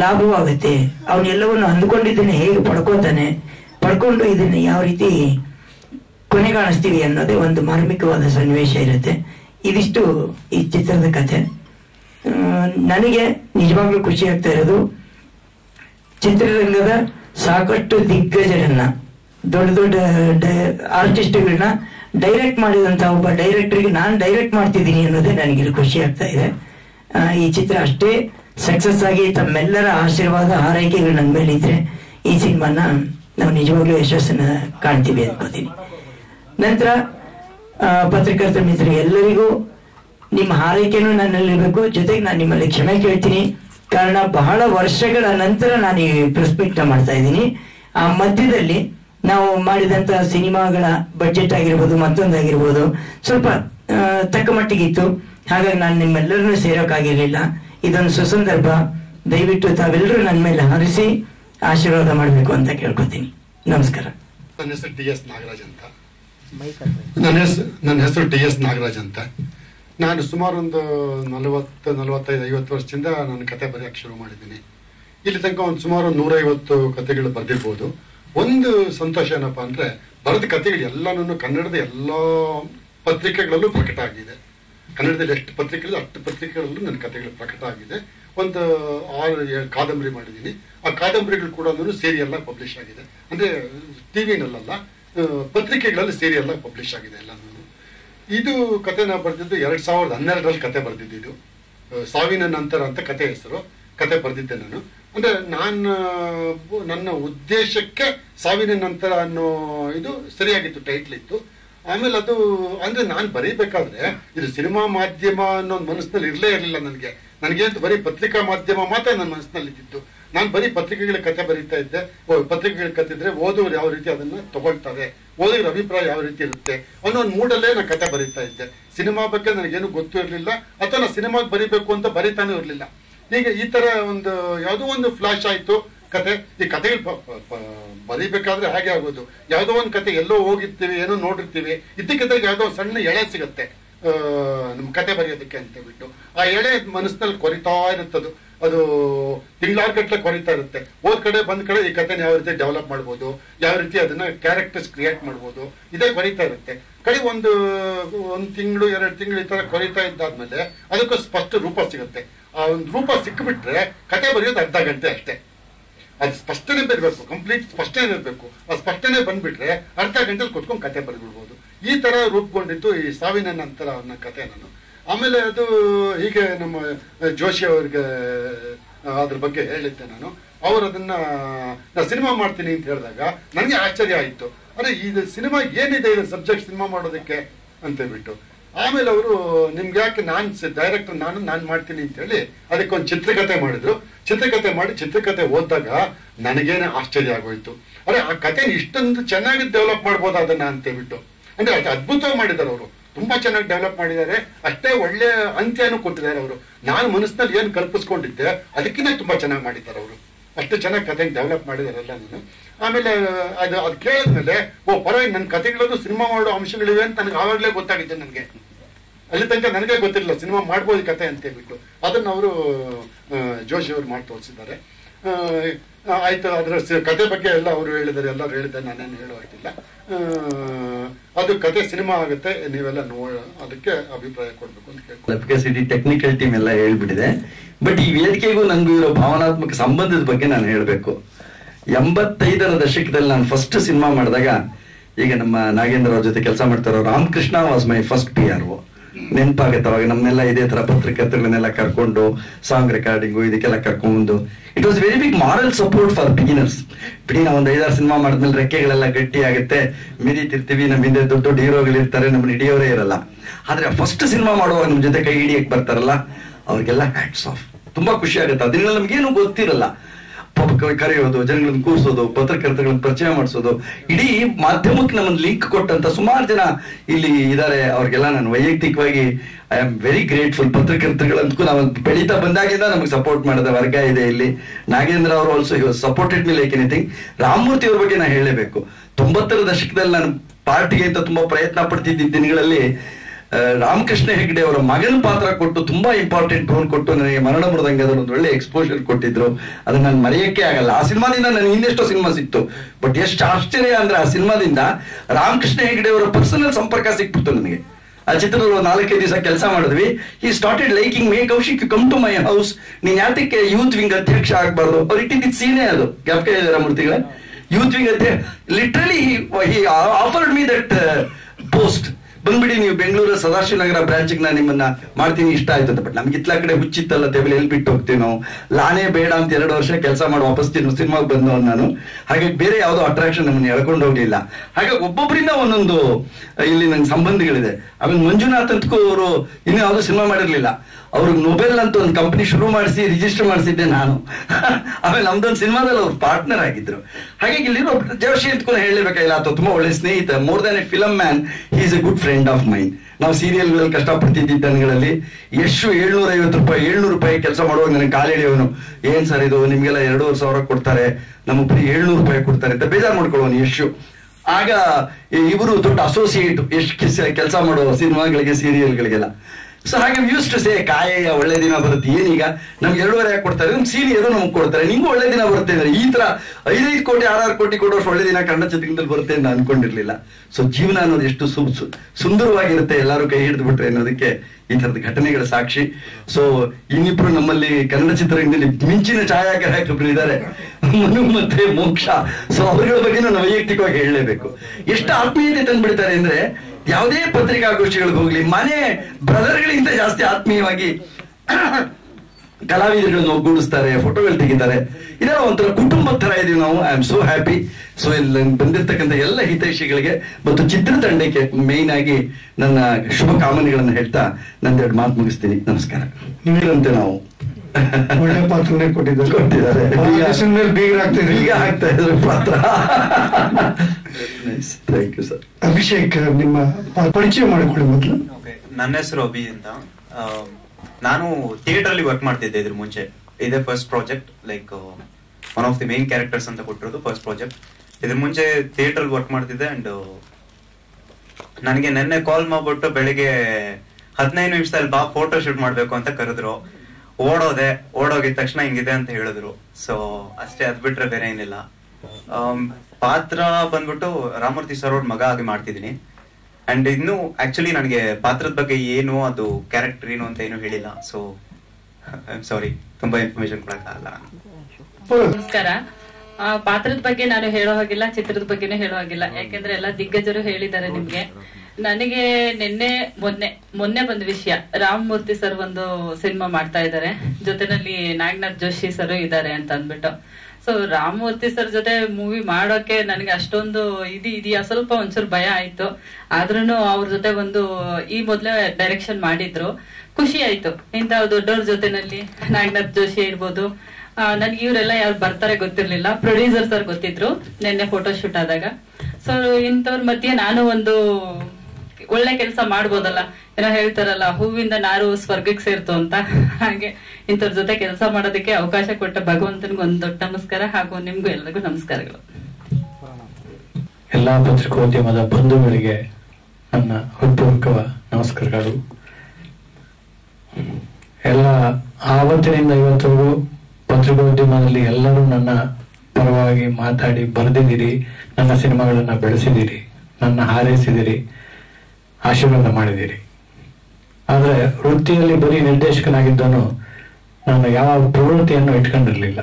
S3: ಲಾಭವಾಗುತ್ತೆ? ಅವನೆಲ್ಲವನ್ನು ಅಂದ್ಕೊಂಡಿದ್ದನ್ನ ಹೇಗೆ ಪಡ್ಕೋತಾನೆ? ಪಡ್ಕೊಂಡು ಇದನ್ನ ಯಾವ ರೀತಿ ಕೊನೆಗಾಣಿಸ್ತೀವಿ ಅನ್ನೋದೇ ಒಂದು ಮಾರ್ಮಿಕವಾದ ಸನ್ನಿವೇಶ ಇರುತ್ತೆ. ಇದಿಷ್ಟು ಈ ಚಿತ್ರದ ಕಥೆ. ನನಗೆ ನಿಜವಾಗ್ಲೂ ಖುಷಿ ಆಗ್ತಾ ಇರೋದು ಚಿತ್ರರಂಗದ ಸಾಕಷ್ಟು ದಿಗ್ಗಜರನ್ನ, ದೊಡ್ಡ ದೊಡ್ಡ ಆರ್ಟಿಸ್ಟ್ಗಳನ್ನ ಡೈರೆಕ್ಟ್ ಮಾಡಿದಂತ ಒಬ್ಬ ಡೈರೆಕ್ಟರ್ಗೆ ನಾನು ಡೈರೆಕ್ಟ್ ಮಾಡ್ತಿದ್ದೀನಿ ಅನ್ನೋದೇ ನನಗೆ ಖುಷಿ ಆಗ್ತಾ ಇದೆ. ಈ ಚಿತ್ರ ಅಷ್ಟೇ ಸಕ್ಸಸ್ ಆಗಿ ತಮ್ಮೆಲ್ಲರ ಆಶೀರ್ವಾದ, ಹಾರೈಕೆಗಳು ನನ್ನ ಮೇಲೆ ಇದ್ರೆ ಈ ಸಿನಿಮಾನ ನಾವು ನಿಜವಾಗ್ಲೂ ಯಶಸ್ಸನ್ನ ಕಾಣ್ತೀವಿ ಅನ್ಕೋತೀನಿ. ನಂತರ ಪತ್ರಕರ್ತ ಮಿತ್ರ ಎಲ್ಲರಿಗೂ ನಿಮ್ಮ ಹಾರೈಕೆನೂ ನನ್ನಲ್ಲಿರ್ಬೇಕು. ಜೊತೆಗೆ ನಾನು ನಿಮ್ಮಲ್ಲಿ ಕ್ಷಮೆ ಕೇಳ್ತೀನಿ. ಕಾರಣ ಬಹಳ ವರ್ಷಗಳ ನಂತರ ನಾನು ಈ ಪ್ರೆಸ್ ಮೀಟ್ ಮಾಡ್ತಾ ಇದ್ದೀನಿ. ಆ ಮಧ್ಯದಲ್ಲಿ ನಾವು ಮಾಡಿದಂತ ಸಿನಿಮಾಗಳ ಬಜೆಟ್ ಆಗಿರ್ಬೋದು ಮತ್ತೊಂದಾಗಿರ್ಬೋದು ಸ್ವಲ್ಪ ತಕ್ಕ ತಕ್ಕ ಮಟ್ಟಿಗಿತ್ತು ಹಾಗಾಗಿ ನಾನು ನಿಮ್ಮೆಲ್ಲರನ್ನೂ ಸೇರೋಕ್ಕಾಗಿರ್ಲಿಲ್ಲ ಇದೊಂದು ಸುಸಂದರ್ಭ. ದಯವಿಟ್ಟು ತಾವೆಲ್ಲರೂ ನನ್ನ ಮೇಲೆ ಹರಿಸಿ ಆಶೀರ್ವಾದ ಮಾಡಬೇಕು ಅಂತ ಕೇಳ್ಕೊತೀನಿ. ನಮಸ್ಕಾರ.
S4: ನನ್ನ ಹೆಸರು ಟಿ ಎಸ್ ನಾಗರಾಜ್ ಅಂತ. ನನ್ನ ಹೆಸರು ನನ್ನ ಹೆಸರು ಟಿ ಎಸ್ ನಾಗರಾಜ್ ಅಂತ. ನಾನು ಸುಮಾರು ಒಂದು ನಲವತ್ತು, ನಲವತ್ತೈದು, ಐವತ್ತು ವರ್ಷದಿಂದ ನಾನು ಕತೆ ಬರೆಯಕ್ಕೆ ಶುರು ಮಾಡಿದ್ದೀನಿ. ಇಲ್ಲಿ ತನಕ ಒಂದು ಸುಮಾರು ನೂರೈವತ್ತು ಕತೆಗಳು ಬರೆದಿರ್ಬೋದು. ಒಂದು ಸಂತೋಷ ಏನಪ್ಪಾ ಅಂದ್ರೆ, ಬರೆದ ಕತೆಗಳು ಎಲ್ಲನೂ ಕನ್ನಡದ ಎಲ್ಲ ಪತ್ರಿಕೆಗಳಲ್ಲೂ ಪ್ರಕಟ ಆಗಿದೆ. ಕನ್ನಡದಲ್ಲಿ ಎಷ್ಟು ಪತ್ರಿಕೆಗಳು ಅಷ್ಟು ಪತ್ರಿಕೆಗಳಲ್ಲೂ ನನ್ನ ಕತೆಗಳು ಪ್ರಕಟ ಆಗಿದೆ. ಒಂದು ಆರು ಕಾದಂಬರಿ ಮಾಡಿದ್ದೀನಿ. ಆ ಕಾದಂಬರಿಗಳು ಕೂಡ ಸೀರಿಯಲ್ ಪಬ್ಲಿಷ್ ಆಗಿದೆ. ಅಂದ್ರೆ ಟಿವಿನಲ್ಲ ಪತ್ರಿಕೆಗಳಲ್ಲಿ ಸೀರಿಯಲ್ ಪಬ್ಲಿಷ್ ಆಗಿದೆ ಎಲ್ಲಾನು. ಇದು ಕತೆ ನಾವು ಬರೆದಿದ್ದು ಎರಡ್ ಸಾವಿರದ ಹನ್ನೆರಡರಲ್ಲಿ ಕತೆ ಬರೆದಿದ್ದು ಸಾವಿನ ನಂತರ ಅಂತ ಕತೆ ಹೆಸರು. ಕತೆ ಬರೆದಿದ್ದೆ ನಾನು. ಅಂದ್ರೆ ನಾನು ನನ್ನ ಉದ್ದೇಶಕ್ಕೆ ಸಾವಿನ ನಂತರ ಅನ್ನೋ ಇದು ಸರಿಯಾಗಿತ್ತು ಟೈಟ್ಲ್ ಇತ್ತು. ಆಮೇಲೆ ಅದು, ಅಂದ್ರೆ ನಾನು ಬರೀಬೇಕಾದ್ರೆ ಇದು ಸಿನಿಮಾ ಮಾಧ್ಯಮ ಅನ್ನೋ ಮನಸ್ಸಿನಲ್ಲಿ ಇರಲೇ ಇರಲಿಲ್ಲ ನನಗೆ. ನನಗೆ ಬರೀ ಪತ್ರಿಕಾ ಮಾಧ್ಯಮ ಮಾತ್ರ ನನ್ನ ಮನಸ್ಸಿನಲ್ಲಿ ಇದ್ದಿತ್ತು ನಾನು ಬರೀ ಪತ್ರಿಕೆಗಳ ಕತೆ ಬರೀತಾ ಇದ್ದೆ. ಪತ್ರಿಕೆಗಳ ಕತೆ ಇದ್ರೆ ಓದುವರು ಯಾವ ರೀತಿ ಅದನ್ನ ತಗೊಳ್ತಾರೆ? ಓದೋರ ಅಭಿಪ್ರಾಯ ಯಾವ ರೀತಿ ಇರುತ್ತೆ? ಅನ್ನೋ ಒಂದು ಮೂಡಲ್ಲೇ ನಾನು ಕತೆ ಬರೀತಾ ಇದ್ದೆ. ಸಿನಿಮಾ ಬಗ್ಗೆ ನನಗೇನು ಗೊತ್ತೂ ಇರಲಿಲ್ಲ. ಅಥವಾ ನಾನು ಸಿನಿಮಾಗೆ ಬರೀಬೇಕು ಅಂತ ಬರೀತಾನೆ ಇರಲಿಲ್ಲ. ಈಗ ಈ ತರ ಒಂದು, ಯಾವುದೋ ಒಂದು ಫ್ಲಾಶ್ ಆಯ್ತು ಕತೆ. ಈ ಪ- ಬರೀಬೇಕಾದ್ರೆ ಹಾಗೆ ಆಗೋದು. ಯಾವುದೋ ಒಂದು ಕತೆ ಎಲ್ಲೋ ಹೋಗಿರ್ತೀವಿ, ಏನೋ ನೋಡಿರ್ತೀವಿ. ಇದ್ದಕ್ಕಿದ್ದಾಗ ಯಾವುದೋ ಸಣ್ಣ ಎಳೆ ಸಿಗುತ್ತೆ. ನಮ್ಮ ನಮ್ ಕತೆ ಬರೆಯೋದಕ್ಕೆ ಅಂತ ಬಿಟ್ಟು ಆ ಎಳೆ ಮನಸ್ಸಿನಲ್ಲಿ ಕೊರಿತಾ ಇರುತ್ತದು. ಅದು ತಿಂಗಳಾರ್ಗಟ್ಲೆ ಕೊರಿತಾ ಇರುತ್ತೆ. ಹೋದ್ ಕಡೆ, ಬಂದ್ ಕಡೆ ಈ ಕಥೆನ ಯಾವ ರೀತಿ ಡೆವಲಪ್ ಮಾಡ್ಬೋದು, ಯಾವ ರೀತಿ ಅದನ್ನ ಕ್ಯಾರೆಕ್ಟರ್ಸ್ ಕ್ರಿಯೇಟ್ ಮಾಡ್ಬೋದು, ಇದೇ ಕೊರಿತಾ ಇರುತ್ತೆ. ಕಡೆ ಒಂದು ಒಂದು ತಿಂಗಳು, ಎರಡು ತಿಂಗಳು ಈ ತರ ಕೊರಿತಾ ಇದ್ದಾದ್ಮೇಲೆ ಅದಕ್ಕೂ ಸ್ಪಷ್ಟ ರೂಪ ಸಿಗುತ್ತೆ. ಆ ಒಂದು ರೂಪ ಸಿಕ್ಕಿಬಿಟ್ರೆ ಕತೆ ಬರೆಯೋದು ಅರ್ಧ ಗಂಟೆ ಅಷ್ಟೇ. ಅದು ಸ್ಪಷ್ಟನೇ ಬರಬೇಕು ಕಂಪ್ಲೀಟ್ ಸ್ಪಷ್ಟನೆ ಇರಬೇಕು. ಆ ಸ್ಪಷ್ಟನೆ ಬಂದ್ಬಿಟ್ರೆ ಅರ್ಧ ಗಂಟೆಲಿ ಕುತ್ಕೊಂಡು ಕತೆ ಬರೆದ್ಬಿಡ್ಬೋದು. ಈ ತರ ರೂಪುಗೊಂಡಿತ್ತು ಈ ಸಾವಿನ ನಂತರ ಅನ್ನೋ ಕತೆ ನಾನು. ಆಮೇಲೆ ಅದು ಹೀಗೆ ನಮ್ಮ ಜೋಶಿ ಅವ್ರಿಗೆ ಅದ್ರ ಬಗ್ಗೆ ಹೇಳಿದ್ದೆ ನಾನು. ಅವರು ಅದನ್ನ, ನಾ ಸಿನಿಮಾ ಮಾಡ್ತೀನಿ ಅಂತ ಹೇಳಿದಾಗ ನನಗೆ ಆಶ್ಚರ್ಯ ಆಯಿತು. ಅರೆ, ಇದು ಸಿನಿಮಾ ಏನಿದೆ ಇದು ಸಬ್ಜೆಕ್ಟ್ ಸಿನಿಮಾ ಮಾಡೋದಕ್ಕೆ? ಅಂತ ಹೇಳ್ಬಿಟ್ಟು. ಆಮೇಲೆ ಅವರು, ನಿಮ್ಗೆ ಯಾಕೆ ನಾನು ಡೈರೆಕ್ಟರ್ ನಾನು ನಾನು ಮಾಡ್ತೀನಿ ಅಂತ ಹೇಳಿ ಅದಕ್ಕೆ ಒಂದು ಚಿತ್ರಕಥೆ ಮಾಡಿದ್ರು. ಚಿತ್ರಕಥೆ ಮಾಡಿ ಚಿತ್ರಕಥೆ ಓದಿದಾಗ ನನಗೇನೆ ಆಶ್ಚರ್ಯ ಆಗೋಯ್ತು. ಅರೆ, ಆ ಕತೆ ಇಷ್ಟೊಂದು ಚೆನ್ನಾಗಿ ಡೆವಲಪ್ ಮಾಡ್ಬೋದು ಅದನ್ನ ಅಂತ ಹೇಳ್ಬಿಟ್ಟು. ಅಂದ್ರೆ ಅದು ಅದ್ಭುತವಾಗಿ ಮಾಡಿದ್ದಾರೆ ಅವರು. ತುಂಬಾ ಚೆನ್ನಾಗಿ ಡೆವಲಪ್ ಮಾಡಿದ್ದಾರೆ. ಅಷ್ಟೇ ಒಳ್ಳೆ ಅಂತ್ಯನೂ ಕೊಟ್ಟಿದ್ದಾರೆ ಅವರು. ನಾನು ಮನಸ್ಸಿನಲ್ಲಿ ಏನು ಕಲ್ಪಿಸ್ಕೊಂಡಿದ್ದೆ, ಅದಕ್ಕಿಂತ ತುಂಬಾ ಚೆನ್ನಾಗಿ ಮಾಡಿದ್ದಾರೆ ಅವರು. ಅಷ್ಟು ಚೆನ್ನಾಗಿ ಕತೆ ಡೆವಲಪ್ ಮಾಡಿದ್ದಾರೆ ನಾನು ಆಮೇಲೆ, ಅದು ಅದು ಕೇಳಿದ್ಮೇಲೆ, ಓ ಪರವಾಗಿ ನನ್ನ ಕತೆಗಳಲ್ಲೂ ಸಿನಿಮಾ ಮಾಡೋ ಅಂಶಗಳಿವೆ ಅಂತ ನನಗೆ ಆವಾಗಲೇ ಗೊತ್ತಾಗಿದ್ದೆ ನನಗೆ. ಅಲ್ಲಿ ತನಕ ನನಗೆ ಗೊತ್ತಿರಲಿಲ್ಲ, ಸಿನಿಮಾ ಮಾಡ್ಬೋದು ಕತೆ ಅಂತ ಹೇಳ್ಬಿಟ್ಟು ಅದನ್ನು ಅವರು ಜೋಶಿ ಅವರು ಮಾಡಿ ತೋರಿಸಿದ್ದಾರೆ. ಆಯ್ತು, ಅದರ ಕತೆ ಬಗ್ಗೆ ಎಲ್ಲ ಅವರು ಹೇಳಿದ್ದಾರೆ, ಎಲ್ಲರೂ ಹೇಳಿದ್ದಾರೆ, ನಾನೇನು ಹೇಳುವಾಗಿಲ್ಲ ಅದು ಕತೆ ಸಿನಿಮಾ ಆಗುತ್ತೆ, ನೀವೆಲ್ಲ ನೋ, ಅದಕ್ಕೆ ಅಭಿಪ್ರಾಯ ಕೊಡ್ಬೇಕು ಅಂತ ಕೇಳ್ಕೊಂಡು
S5: ಟೆಕ್ನಿಕಲ್ ಟೀಮ್ ಎಲ್ಲ ಹೇಳ್ಬಿಟ್ಟಿದೆ. ಬಟ್ ಈ ವೇದಿಕೆಗೂ ನಂಗೂ ಇರೋ ಭಾವನಾತ್ಮಕ ಸಂಬಂಧದ ಬಗ್ಗೆ ನಾನು ಹೇಳಬೇಕು. ಎಂಬತ್ತೈದರ ದಶಕದಲ್ಲಿ ನಾನು ಫಸ್ಟ್ ಸಿನಿಮಾ ಮಾಡಿದಾಗ, ಈಗ ನಮ್ಮ ನಾಗೇಂದ್ರ ಅವ್ರ ಜೊತೆ ಕೆಲಸ ಮಾಡ್ತಾರೋ Ramakrishna was my first P R O ನೆನಪಾಗತ್ತೆ ಅವಾಗ ನಮ್ಮನ್ನೆಲ್ಲ ಇದೇ ತರ ಪತ್ರಕರ್ತಗಳನ್ನೆಲ್ಲ ಕರ್ಕೊಂಡು ಸಾಂಗ್ ರೆಕಾರ್ಡಿಂಗು ಇದಕ್ಕೆಲ್ಲ ಕರ್ಕೊಂಡು it was very big moral support for beginners ಬಿಡಿ ನಾವು ಒಂದು ಐದಾರು ಸಿನಿಮಾ ಮಾಡಿದ್ಮೇಲೆ ರೆಕ್ಕೆಗಳೆಲ್ಲ ಗಟ್ಟಿ ಆಗುತ್ತೆ ಮಿರಿತಿರ್ತೀವಿ ನಮ್ಮ ಹಿಂದೆ ದೊಡ್ಡ ದೊಡ್ಡ ಹೀರೋಗಳು ಇರ್ತಾರೆ ನಮ್ಮನ್ನ ಹಿಡಿಯೋರೇ ಇರಲ್ಲ. ಆದ್ರೆ ಫಸ್ಟ್ ಸಿನಿಮಾ ಮಾಡುವಾಗ ನಮ್ಮ ಜೊತೆ ಕೈ ಹಿಡಿಯಕ್ ಬರ್ತಾರಲ್ಲ, ಅವ್ರಿಗೆಲ್ಲ ಹ್ಯಾಟ್ಸ್ ಆಫ್ ತುಂಬಾ ಖುಷಿ ಆಗುತ್ತೆ. ಅದನ್ನೆಲ್ಲ ನಮ್ಗೇನು ಗೊತ್ತಿರಲ್ಲ. ಕರೆಯೋದು ಜನಗಳನ್ನ ಕೂರಿಸೋದು, ಪತ್ರಕರ್ತರನ್ನ ಪರಿಚಯ ಮಾಡಿಸೋದು, ಇಡೀ ಮಾಧ್ಯಮಕ್ಕೆ ನಮ್ಮನ್ನು ಲಿಂಕ್ ಕೊಟ್ಟಂತ ಸುಮಾರು ಜನ ಇಲ್ಲಿ ಇದ್ದಾರೆ. ಅವ್ರಿಗೆಲ್ಲ ನಾನು ವೈಯಕ್ತಿಕವಾಗಿ ಐ ಆಮ್ ವೆರಿ ಗ್ರೇಟ್ಫುಲ್ ಪತ್ರಕರ್ತರುಗಳಂತೂ ನಾವು ಬೆಳೀತಾ ಬಂದಾಗಿಂದ ನಮಗೆ ಸಪೋರ್ಟ್ ಮಾಡಿದ ವರ್ಗ ಇದೆ ಇಲ್ಲಿ. ನಾಗೇಂದ್ರ ಅವರು also supported me like anything Ramamurthy ಅವ್ರ ಬಗ್ಗೆ ನಾನು ಹೇಳಲೇಬೇಕು ತೊಂಬತ್ತರ ದಶಕದಲ್ಲಿ ನಾನು ಪಾರ್ಟಿಗೆ ಅಂತ ತುಂಬಾ ಪ್ರಯತ್ನ ಪಡ್ತಿದ್ದ ದಿನಗಳಲ್ಲಿ ರಾಮಕೃಷ್ಣ ಹೆಗ್ಡೆ ಅವರ ಮಗನ ಪಾತ್ರ ಕೊಟ್ಟು ತುಂಬಾ ಇಂಪಾರ್ಟೆಂಟ್ ರೋಲ್ ಕೊಟ್ಟು ನನಗೆ ಮರಣ ಮೃದಂಗದಲ್ಲಿ ಒಂದು ಒಳ್ಳೆ ಎಕ್ಸ್ಪೋಜರ್ ಕೊಟ್ಟಿದ್ರು. ಅದನ್ನ ನಾನು ಮರೆಯಕ್ಕೆ ಆಗಲ್ಲ. ಆ ಸಿನಿಮಾದಿಂದ ನನಗೆ ಇನ್ನೆಷ್ಟೋ ಸಿನಿಮಾ ಸಿಕ್ತು. ಬಟ್ ಎಷ್ಟು ಆಶ್ಚರ್ಯ ಅಂದ್ರೆ ಆ ಸಿನಿಮಾದಿಂದ ರಾಮಕೃಷ್ಣ ಹೆಗ್ಡೆ ಅವರ ಪರ್ಸನಲ್ ಸಂಪರ್ಕ ಸಿಕ್ಬಿಡ್ತು ನನಗೆ. ಆ ಚಿತ್ರದಲ್ಲಿ ನಾಲ್ಕೈದು ದಿವಸ ಕೆಲಸ ಮಾಡಿದ್ವಿ. I started liking me Kaushik come to my house ನೀನ್ ಯಾತಕ್ಕೆ ಯೂತ್ ವಿಂಗ್ ಅಧ್ಯಕ್ಷ ಆಗ್ಬಾರ್ದು? ಅವ್ರು ಇಟ್ಟಿದ್ದ ಸೀನೇ ಅದು. ಜ್ಞಾಪಕ ಇದ್ದಾರೆ ಮೂರ್ತಿಗಳ? ಯೂತ್ ವಿಂಗ್ ಅಧ್ಯಕ್ಷ literally offered me that post ಬಂದ್ಬಿಡಿ, ನೀವು ಬೆಂಗಳೂರು ಸದಾಶಿವನಗರ ಬ್ರಾಂಚ್ಗೆ ನಾನು ನಿಮ್ಮನ್ನ ಮಾಡ್ತೀನಿ, ಇಷ್ಟ ಆಯ್ತು ಅಂತ. ಬಟ್ ನಮ್ಗೆ ಇತ್ಲ ಕಡೆ ಹುಚ್ಚಿತ್ತಲ್ಲ ತೆವಲಿ ಎಲ್ಲಿ ಬಿಟ್ಟು ಹೋಗ್ತೀನೋ. ನಾವು ಲಾನೇ ಬೇಡ ಅಂತ ಎರಡು ವರ್ಷ ಕೆಲಸ ಮಾಡಿ, ವಾಪಸ್ ತಿನ್ನು, ಸಿನಿಮಾಗೆ ಬಂದು ನಾನು. ಹಾಗೆ ಬೇರೆ ಯಾವುದೋ ಅಟ್ರಾಕ್ಷನ್ ನಮ್ಮನ್ನ ಎಳ್ಕೊಂಡು ಹೋಗ್ಲಿಲ್ಲ. ಹಾಗೆ ಒಬ್ಬೊಬ್ಬರಿಂದ ಒಂದೊಂದು ಇಲ್ಲಿ ನಂಗೆ ಸಂಬಂಧಗಳಿದೆ. ಆಮೇಲೆ ಮಂಜುನಾಥ್ ಅಂತಕ್ಕೂ ಅವರು ಇನ್ನೂ ಯಾವುದೋ ಸಿನಿಮಾ ಮಾಡಿರ್ಲಿಲ್ಲ. ಅವ್ರಿಗೆ ನೊಬೆಲ್ ಅಂತ ಒಂದು ಕಂಪನಿ ಶುರು ಮಾಡಿಸಿ ರಿಜಿಸ್ಟರ್ ಮಾಡಿಸಿದ್ದೆ ನಾನು. ಆಮೇಲೆ ನಮ್ದೊಂದು ಸಿನಿಮಾದಲ್ಲಿ ಅವ್ರು ಪಾರ್ಟ್ನರ್ ಆಗಿದ್ರು. ಹಾಗಾಗಿ ಇಲ್ಲಿರೋ ಜೋಶಿ ಅಂತಕೊಂಡು ಹೇಳಲೇಬೇಕಾಗಿಲ್ಲ ಅಥವಾ ತುಂಬಾ ಒಳ್ಳೆ ಸ್ನೇಹಿತ more than a film man is a good friend of mine ನಾವು ಸೀರಿಯಲ್ಗಳಲ್ಲಿ ಕಷ್ಟಪಡ್ತಿದ್ದ ದಿನಗಳಲ್ಲಿ ಎಷ್ಟು ಏಳ್ನೂರ ಐವತ್ತು ರೂಪಾಯಿ, ಏಳ್ನೂರು ರೂಪಾಯಿ ಕೆಲಸ ಮಾಡುವಾಗ ನನಗೆ ಕಾಲಿಡಿಯವನು ಏನ್ ಸರ್ ಇದು? ನಿಮ್ಗೆಲ್ಲ ಎರಡೂವರೆ ಸಾವಿರ ಕೊಡ್ತಾರೆ. ನಮಗೆ ಬರೀ ಏಳ್ನೂರು ರೂಪಾಯಿ ಕೊಡ್ತಾರೆ ಅಂತ ಬೇಜಾರು ಮಾಡ್ಕೊಳ್ಳೋನು ಯಶು. ಆಗ ಇವರು ದೊಡ್ಡ ಅಸೋಸಿಯೇಟ್ ಎಷ್ಟು ಕೆಲಸ ಮಾಡೋ ಸಿನಿಮಾಗಳಿಗೆ ಸೀರಿಯಲ್ಗಳಿಗೆಲ್ಲ ಸೊ ಹಾಗೆ ಯೂಸ್ ಟು ಸೇ ಕಾಯ ಒಳ್ಳೆ ದಿನ ಬರುತ್ತೆ. ಏನೀಗ? ನಮ್ಗೆ ಎರಡೂವರೆ ಯಾಕೆ ಕೊಡ್ತಾರೆ ನಮ್ ಸೀನಿಯರು ನಮ್ಗೆ ಕೊಡ್ತಾರೆ. ನಿಮ್ಗೆ ಒಳ್ಳೆ ದಿನ ಬರುತ್ತೆ ಅಂದ್ರೆ ಈ ತರ ಐದೈದು ಕೋಟಿ, ಆರಾರು ಕೋಟಿ ಕೊಡೋಷ್ಟು ಒಳ್ಳೆ ದಿನ ಕನ್ನಡ ಚಿತ್ರದಲ್ಲಿ ಬರುತ್ತೆ ಅಂತ ಅನ್ಕೊಂಡಿರ್ಲಿಲ್ಲ. ಸೊ ಜೀವನ ಅನ್ನೋದು ಎಷ್ಟು ಸುಂದರವಾಗಿರುತ್ತೆ ಎಲ್ಲರೂ ಕೈ ಹಿಡಿದು ಬಿಟ್ರೆ ಅನ್ನೋದಕ್ಕೆ ಈ ತರದ ಘಟನೆಗಳ ಸಾಕ್ಷಿ. ಸೊ ಇನ್ನಿಬ್ರು ನಮ್ಮಲ್ಲಿ ಕನ್ನಡ ಚಿತ್ರರಂಗದಲ್ಲಿ ಮಿಂಚಿನ ಛಾಯಾಗ್ರಾಹಕರು ಇದ್ದಾರೆ. ಮನು ಮತ್ತೆ ಮೋಕ್ಷ. ಸೊ ಅವರುಗಳ ಬಗ್ಗೆ ನಾನು ವೈಯಕ್ತಿಕವಾಗಿ ಹೇಳಲೇಬೇಕು. ಎಷ್ಟು ಆತ್ಮೀಯತೆ ತಂದ್ಬಿಡ್ತಾರೆ ಅಂದ್ರೆ ಯಾವುದೇ ಪತ್ರಿಕಾಗೋಷ್ಠಿಗಳಿಗೆ ಹೋಗ್ಲಿ ಮನೆ ಬ್ರದರ್ಗಳಿಂದ ಜಾಸ್ತಿ ಆತ್ಮೀಯವಾಗಿ ಕಲಾವಿದರುಗಳನ್ನು ಒಗ್ಗೂಡಿಸ್ತಾರೆ ಫೋಟೋಗಳು ತೆಗಿತಾರೆ. ಇದೆಲ್ಲ ಒಂಥರ ಕುಟುಂಬದ ತರ ಇದೀವಿ ನಾವು. I am so happy so ಇಲ್ಲಿ ಬಂದಿರತಕ್ಕಂಥ ಎಲ್ಲ ಹಿತೈಷಿಗಳಿಗೆ ಮತ್ತು ಚಿತ್ರತಂಡಕ್ಕೆ ಮೇನ್ ಆಗಿ ನನ್ನ ಶುಭ ಕಾಮನೆಗಳನ್ನು ಹೇಳ್ತಾ ನಂದೆರಡು ಮಾತು ಮುಗಿಸ್ತೀನಿ. ನಮಸ್ಕಾರ. ನೀರಂತೆ ನಾವು?
S1: ಒಳ್ಳೆ ಪಾತ್ರನೇ ಕೊಟ್ಟಿದ್ದಾರೆ.
S5: ಕೊಟ್ಟಿದ್ದಾರೆ.
S1: ಬೀಗ
S5: ಈಗ ಆಗ್ತಾ ಇದ್ರು ಪಾತ್ರ. ಥ್ಯಾಂಕ್ ಯು ಸರ್
S1: ಅಭಿಷೇಕ್ ನಿಮ್ಮ ಪರಿಚಯ ಮಾಡಿಕೊಳ್ಳಿ ಮೊದಲು.
S6: ನನ್ನ ಹೆಸರು ಅಭಿ ಅಂತ. ನಾನು ಥಿಯೇಟರ್ ಅಲ್ಲಿ ವರ್ಕ್ ಮಾಡ್ತಿದ್ದೆ ಇದ್ರ ಮುಂಚೆ. ಇದೇ first project like one of the main characters ಅಂತ ಕೊಟ್ಟಿರೋದು ಫಸ್ಟ್ ಪ್ರಾಜೆಕ್ಟ್ ಇದ್ರ ಮುಂಚೆ ಥಿಯೇಟರ್ ಅಲ್ಲಿ ವರ್ಕ್ ಮಾಡ್ತಿದ್ದೆ ಅಂಡ್ ನನಗೆ ನೆನ್ನೆ ಕಾಲ್ ಮಾಡ್ಬಿಟ್ಟು ಬೆಳಿಗ್ಗೆ ಹದಿನೈದು ನಿಮಿಷದಲ್ಲಿ ಬಾ ಫೋಟೋ ಶೂಟ್ ಮಾಡ್ಬೇಕು ಅಂತ ಕರೆದ್ರು. ಓಡೋದೆ ಓಡೋಗಿದ ತಕ್ಷಣ ಹಿಂಗಿದೆ ಅಂತ ಹೇಳಿದ್ರು. ಸೊ ಅಷ್ಟೇ ಅದ್ ಬಿಟ್ರೆ ಬೇರೆ ಏನಿಲ್ಲ. ಆಮ್, ಪಾತ್ರ ಬಂದ್ಬಿಟ್ಟು ರಾಮೂರ್ತಿ ಸರ್ ಅವ್ರ ಮಗ ಆಗಿ ಮಾಡ್ತಿದ್ದೀನಿ. ಅಂಡ್ ಇನ್ನು ಆಕ್ಚುಲಿ ನನಗೆ ಪಾತ್ರದ ಬಗ್ಗೆ ಏನು ಅದು ಕ್ಯಾರೆಕ್ಟರ್ ಏನು ಅಂತ ಏನು ಹೇಳಿಲ್ಲ. ಸೊ ಸಾರಿ ತುಂಬಾ ಇನ್ಫಾರ್ಮೇಶನ್ ಕೊಡಕ್ಕಾಗಲ್ಲ.
S7: ನಮಸ್ಕಾರ. ಆ, ಪಾತ್ರದ ಬಗ್ಗೆ ನಾನು ಹೇಳೋ ಹಾಗಿಲ್ಲ ಚಿತ್ರದ ಬಗ್ಗೆನೂ ಹೇಳೋ ಹಾಗಿಲ್ಲ. ಯಾಕಂದ್ರೆ ಎಲ್ಲ ದಿಗ್ಗಜರು ಹೇಳಿದ್ದಾರೆ ನಿಮ್ಗೆ. ನನಗೆ ನಿನ್ನೆ ಮೊನ್ನೆ ಮೊನ್ನೆ ಬಂದ ವಿಷಯ. ರಾಮಮೂರ್ತಿ ಸರ್ ಒಂದು ಸಿನಿಮಾ ಮಾಡ್ತಾ ಇದ್ದಾರೆ. ಜೊತೆನಲ್ಲಿ ನಾಗನಾಥ್ ಜೋಶಿ ಸರ್ ಇದ್ದಾರೆ ಅಂತ ಅಂದ್ಬಿಟ್ಟು. ಸೊ ರಾಮಮೂರ್ತಿ ಸರ್ ಜೊತೆ ಮೂವಿ ಮಾಡೋಕೆ ನನಗೆ ಅಷ್ಟೊಂದು ಇದು ಇದೆಯಾ? ಸ್ವಲ್ಪ ಒಂಚೂರು ಭಯ ಆಯ್ತು. ಆದ್ರೂ ಅವ್ರ ಜೊತೆ ಒಂದು, ಈ ಮೊದಲೇ ಡೈರೆಕ್ಷನ್ ಮಾಡಿದ್ರು. ಖುಷಿ ಆಯ್ತು. ಇಂಥ ದೊಡ್ಡವ್ರ ಜೊತೆನಲ್ಲಿ ನಾಗನಾಥ್ ಜೋಶಿ ಇರ್ಬೋದು. ನನ್ಗೆ ಇವರೆಲ್ಲ ಯಾರು ಬರ್ತಾರೆ ಗೊತ್ತಿರ್ಲಿಲ್ಲ. ಪ್ರೊಡ್ಯೂಸರ್ ಸರ್ ಗೊತ್ತಿದ್ರು. ನಿನ್ನೆ ಫೋಟೋ ಶೂಟ್ ಆದಾಗ. ಸೊ ಇಂಥವ್ರ ಮಧ್ಯೆ ನಾನು ಒಂದು ಒಳ್ಳೆ ಕೆಲಸ ಮಾಡ್ಬೋದಲ್ಲ. ಏನೋ ಹೇಳ್ತಾರಲ್ಲ, ಹೂವಿಂದ ನಾರು ಸ್ವರ್ಗಕ್ಕೆ ಸೇರ್ತು ಅಂತ. ಹಾಗೆ ಇಂಥವ್ರ ಜೊತೆ ಕೆಲಸ ಮಾಡೋದಕ್ಕೆ ಅವಕಾಶ ಕೊಟ್ಟ ಭಗವಂತನಿಗೆ ಒಂದು ದೊಡ್ಡ ನಮಸ್ಕಾರ ಹಾಗೂ ನಿಮ್ಗೂ ಎಲ್ಲರಿಗೂ ನಮಸ್ಕಾರಗಳು.
S8: ಎಲ್ಲಾ ಪತ್ರಿಕೋದ್ಯಮದ ಬಂಧುಗಳಿಗೆ ನನ್ನ ಹೃತ್ಪೂರ್ವಕ ನಮಸ್ಕಾರಗಳು. ಎಲ್ಲ ಆವತ್ತಿನಿಂದ ಇವತ್ತು ಪತ್ರಿಕೋದ್ಯಮದಲ್ಲಿ ಎಲ್ಲರೂ ನನ್ನ ಪರವಾಗಿ ಮಾತಾಡಿ ಬರೆದಿದ್ದೀರಿ, ನನ್ನ ಸಿನಿಮಾಗಳನ್ನ ಬೆಳೆಸಿದ್ದೀರಿ, ನನ್ನ ಹಾರೈಸಿದಿರಿ ಆಶೀರ್ವಾದ ಮಾಡಿದ್ದೀರಿ. ಆದ್ರೆ ವೃತ್ತಿಯಲ್ಲಿ ಬರೀ ನಿರ್ದೇಶಕನಾಗಿದ್ದನು ನಾನು ಯಾವ ಪ್ರವೃತ್ತಿಯನ್ನು ಇಟ್ಕೊಂಡಿರ್ಲಿಲ್ಲ.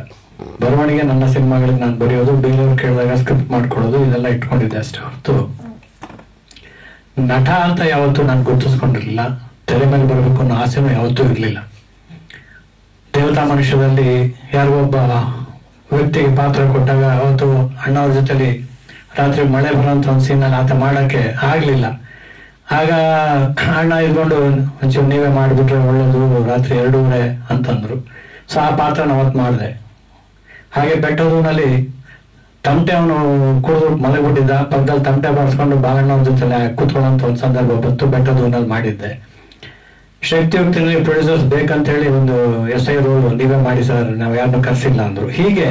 S8: ಬರವಣಿಗೆ ನನ್ನ ಸಿನಿಮಾಗಳಿಗೆ ನಾನು ಬರೆಯೋದು, ಬೇರೆಯವ್ರು ಕೇಳಿದಾಗ ಸ್ಕ್ರಿಪ್ಟ್ ಮಾಡ್ಕೊಳ್ಳೋದು, ಇದೆಲ್ಲ ಇಟ್ಕೊಂಡಿದ್ದೆ ಅಷ್ಟೇ ಹೊರತು ನಟ ಅಂತ ಯಾವತ್ತೂ ನಾನು ಗುರುತಿಸ್ಕೊಂಡಿರ್ಲಿಲ್ಲ. ತೆರೆ ಮೇಲೆ ಬರಬೇಕು ಅನ್ನೋ ಆಸೆನೂ ಯಾವತ್ತೂ ಇರಲಿಲ್ಲ. ದೇವತಾ ಮನುಷ್ಯದಲ್ಲಿ ಒಬ್ಬ ವ್ಯಕ್ತಿಗೆ ಪಾತ್ರ ಕೊಟ್ಟಾಗ ಅವತ್ತು ಅಣ್ಣವ್ರ ಜೊತೆಲಿ ರಾತ್ರಿ ಮಳೆ ಬರೋಂಥ ಒಂದು ಸೀನಲ್ಲಿ ಆತ ಮಾಡಕ್ಕೆ ಆಗ್ಲಿಲ್ಲ. ಆಗ ಅಣ್ಣ ಇದ್ಕೊಂಡು ಒಂಚೂರು ನೀವೇ ಮಾಡಿಬಿಟ್ರೆ ಒಳ್ಳೇದು, ರಾತ್ರಿ ಎರಡೂವರೆ ಅಂತಂದ್ರು. ಸೊ ಆ ಪಾತ್ರನ ಅವತ್ತು ಮಾಡಿದೆ. ಹಾಗೆ ಬೆಟ್ಟದೂನಲ್ಲಿ ತಮಟೆ ಅವನು ಕುಡಿದು ಮಲಗಿಬಿಟ್ಟಿದ್ದ. ಪಕ್ಕದಲ್ಲಿ ತಮಟೆ ಬಾರಿಸ್ಕೊಂಡು ಬಾಲಣ್ಣವ್ರ ಜೊತೆ ಕೂತ್ಕೊಳ್ಳೋಂಥ ಒಂದು ಸಂದರ್ಭ ಬಂತು ಬೆಟ್ಟದೂನಲ್ಲಿ ಮಾಡಿದ್ದೆ. ಶಕ್ತಿಯುಕ್ತಿನಲ್ಲಿ ಪ್ರೊಡ್ಯೂಸರ್ಸ್ ಬೇಕಂತ ಹೇಳಿ ಒಂದು ಎಸ್ ಐ ರೋಲ್ ನೀವೇ ಮಾಡಿ ಸರ್, ನಾವು ಯಾರನ್ನೂ ಕರ್ಸಿಲ್ಲ ಅಂದ್ರು. ಹೀಗೆ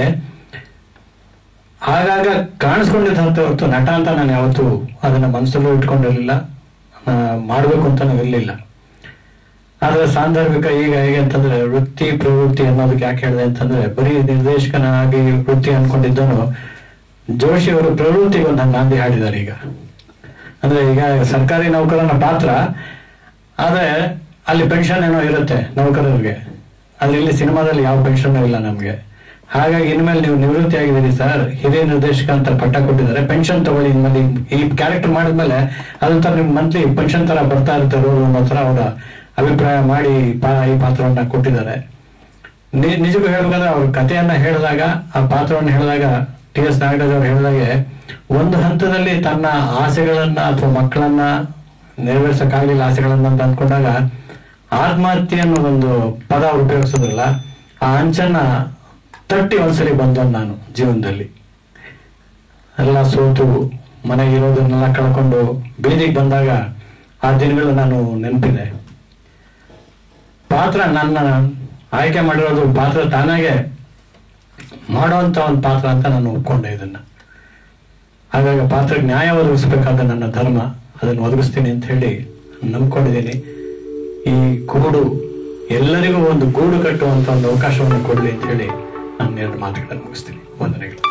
S8: ಆಗಾಗ ಕಾಣಿಸ್ಕೊಂಡಿದ್ದಂತ ಹೊರತು ನಟ ಅಂತ ನಾನು ಯಾವತ್ತೂ ಅದನ್ನ ಮನಸ್ಸಲ್ಲೂ ಇಟ್ಕೊಂಡಿರ್ಲಿಲ್ಲ. ಆ, ಅಂತ ನಾವು ಇರ್ಲಿಲ್ಲ. ಆದ್ರೆ ಸಾಂದರ್ಭಿಕ ಈಗ ಹೇಗೆ ಅಂತಂದ್ರೆ ವೃತ್ತಿ ಪ್ರವೃತ್ತಿ ಅನ್ನೋದಕ್ಕೆ ಯಾಕೆ ಹೇಳಿದೆ ಅಂತಂದ್ರೆ ಬರೀ ನಿರ್ದೇಶಕನಾಗಿ ವೃತ್ತಿ ಅನ್ಕೊಂಡಿದ್ದನು ಜೋಶಿ ಅವರು ಪ್ರವೃತ್ತಿಗೆ ಒಂದು ನಾಂದಿ ಹಾಡಿದ್ದಾರೆ ಈಗ. ಅಂದ್ರೆ ಈಗ ಸರ್ಕಾರಿ ನೌಕರನ ಪಾತ್ರ ಆದ್ರೆ ಅಲ್ಲಿ ಪೆನ್ಷನ್ ಏನೋ ಇರುತ್ತೆ ನೌಕರರಿಗೆ. ಅಲ್ಲಿ ಇಲ್ಲಿ ಸಿನಿಮಾದಲ್ಲಿ ಯಾವ ಪೆನ್ಷನ್ ಇಲ್ಲ ನಮ್ಗೆ. ಹಾಗಾಗಿ ಇನ್ಮೇಲೆ ನೀವು ನಿವೃತ್ತಿ ಆಗಿದ್ದೀರಿ ಸರ್. ಹಿರಿಯ ನಿರ್ದೇಶಕ ಅಂತ ಪಟ್ಟ ಕೊಟ್ಟಿದ್ದಾರೆ. ಪೆನ್ಷನ್ ತಗೊಳ್ಳಿ ಇನ್ಮೇಲೆ. ಈ- ಕ್ಯಾರೆಕ್ಟರ್ ಮಾಡಿದ್ಮೇಲೆ ಅದೊಂಥರ ನಿಮ್ ಮಂತ್ಲಿ ಪೆನ್ಷನ್ ತರ ಬರ್ತಾ ಅನ್ನೋತರ ಅನ್ನೋ ತರ ಅವರ ಅಭಿಪ್ರಾಯ ಮಾಡಿ ಈ ಪಾತ್ರವನ್ನ ಕೊಟ್ಟಿದ್ದಾರೆ. ನಿಜಕ್ಕೂ ಹೇಳ್ಬೇಕಾದ್ರೆ ಅವ್ರ ಕಥೆಯನ್ನ ಹೇಳಿದಾಗ, ಆ ಪಾತ್ರವನ್ನು ಹೇಳಿದಾಗ ಟಿ ಎಸ್ ನಾಗರಾಜ್ ಅವರು ಹೇಳಿದಾಗೆ ಒಂದು ಹಂತದಲ್ಲಿ ತನ್ನ ಆಸೆಗಳನ್ನ ಅಥವಾ ಮಕ್ಕಳನ್ನ ನೆರವೇರ್ಸಕ್ಕಾಗ್ಲಿಲ್ಲ, ಆಸೆಗಳನ್ನ ಅಂತ ಅಂದ್ಕೊಂಡಾಗ ಆತ್ಮಹತ್ಯೆ ಅನ್ನೋದೊಂದು ಪದ ಅವ್ರು ಉಪಯೋಗಿಸೋದಿಲ್ಲ ಆ ಅಂಚನ್ನ ತಟ್ಟಿ ಒಂದ್ಸರಿ ಬಂದವನು ನಾನು ಜೀವನದಲ್ಲಿ. ಎಲ್ಲ ಸೋತು ಮನೆಗೆ ಇರೋದನ್ನೆಲ್ಲ ಕಳ್ಕೊಂಡು ಬೀದಿಗೆ ಬಂದಾಗ ಆ ದಿನಗಳು ನಾನು ನೆನಪಿದೆ. ಪಾತ್ರ ನನ್ನ ಆಯ್ಕೆ ಮಾಡಿರೋದು ಪಾತ್ರ ತಾನಾಗೆ ಮಾಡುವಂತ ಒಂದು ಪಾತ್ರ ಅಂತ ನಾನು ಒಪ್ಕೊಂಡೆ ಇದನ್ನ. ಹಾಗಾಗಿ ಪಾತ್ರಕ್ಕೆ ನ್ಯಾಯ ಒದಗಿಸ್ಬೇಕಾದ ನನ್ನ ಧರ್ಮ, ಅದನ್ನು ಒದಗಿಸ್ತೀನಿ ಅಂತ ಹೇಳಿ ನಂಬ್ಕೊಂಡಿದ್ದೀನಿ. ಈ ಕೂಡು ಎಲ್ಲರಿಗೂ ಒಂದು ಗೂಡು ಕಟ್ಟುವಂತ ಒಂದು ಅವಕಾಶವನ್ನು ಕೊಡಲಿ ಅಂತ ಹೇಳಿ ನಾನು ಎರಡು ಮಾತುಗಳನ್ನು ಮುಗಿಸ್ತೀನಿ. ವಂದನೆಗಳು.